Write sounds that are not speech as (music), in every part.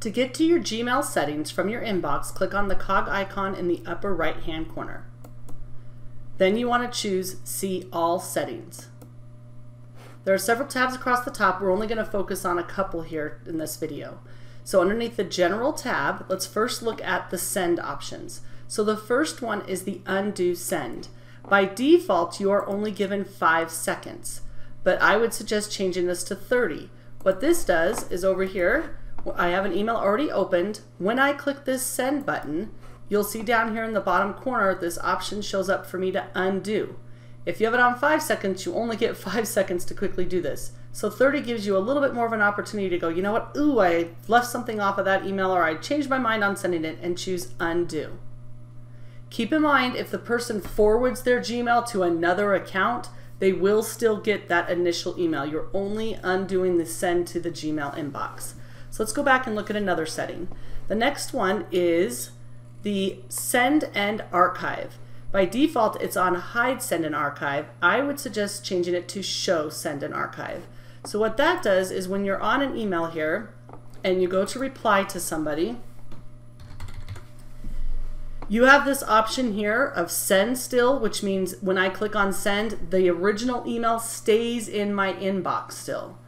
To get to your Gmail settings from your inbox, click on the cog icon in the upper right hand corner. Then you want to choose See All Settings. There are several tabs across the top. We're only going to focus on a couple here in this video. So underneath the General tab, let's first look at the Send options. So the first one is the Undo Send. By default, you are only given 5 seconds, but I would suggest changing this to 30. What this does is over here, I have an email already opened. When I click this Send button, You'll see down here in the bottom corner, this option shows up for me to undo. If you have it on five seconds, you only get (laughs) five seconds to quickly do this. So 30 gives you a little bit more of an opportunity to go, you know what, ooh, I left something off of that email or I changed my mind on sending it and choose undo. Keep in mind, if the person forwards their Gmail to another account, they will still get that initial email. You're only undoing the send to the Gmail inbox. So let's go back and look at another setting. The next one is the send and archive. By default, it's on hide send and archive. I would suggest changing it to show send and archive. So what that does is when you're on an email here and you go to reply to somebody, you have this option here of send still, which means when I click on send, the original email stays in my inbox still.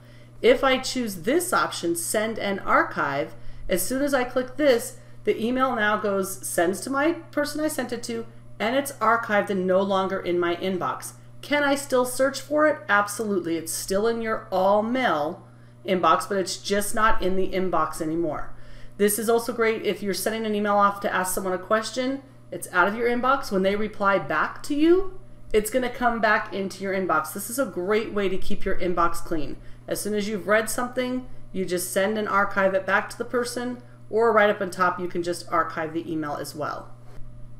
If I choose this option, send and archive, as soon as I click this, the email now goes, sends to my person I sent it to, and it's archived and no longer in my inbox. Can I still search for it? Absolutely. It's still in your all mail inbox, but it's just not in the inbox anymore. This is also great if you're sending an email off to ask someone a question. It's out of your inbox. When they reply back to you, it's going to come back into your inbox. This is a great way to keep your inbox clean. As soon as you've read something, you just send and archive it back to the person or right up on top you can just archive the email as well.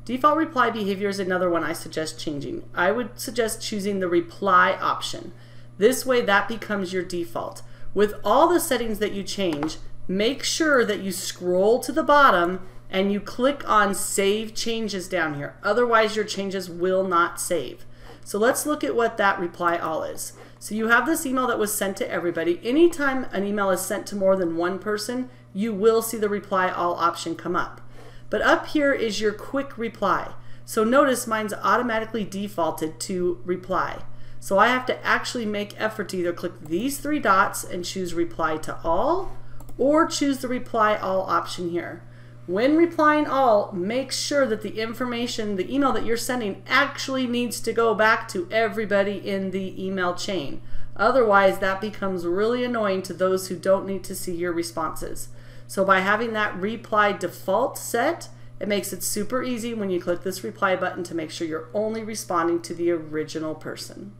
Default reply behavior is another one I suggest changing. I would suggest choosing the reply option. This way that becomes your default. With all the settings that you change, make sure that you scroll to the bottom and you click on save changes down here. Otherwise your changes will not save. So let's look at what that reply all is. So you have this email that was sent to everybody. Anytime an email is sent to more than one person, you will see the reply all option come up. But up here is your quick reply. So notice mine's automatically defaulted to reply. So I have to actually make effort to either click these three dots and choose reply to all or choose the reply all option here. When replying all, make sure that the information, the email that you're sending actually needs to go back to everybody in the email chain. Otherwise, that becomes really annoying to those who don't need to see your responses. So by having that reply default set, it makes it super easy when you click this reply button to make sure you're only responding to the original person.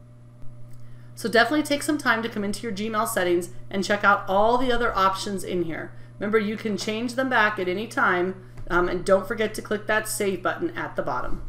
So definitely take some time to come into your Gmail settings and check out all the other options in here. Remember, you can change them back at any time, um, and don't forget to click that Save button at the bottom.